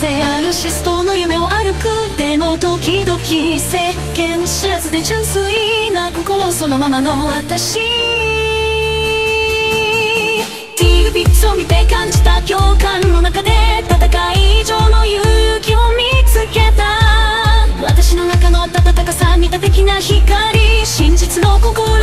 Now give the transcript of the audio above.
性あるストの夢を歩くでも時々世間知らずで純粋な心そのままの私。TVB を見て感じた共感の中で戦い以上の勇気を見つけた。私の中の温かさ見た的な光。真実の心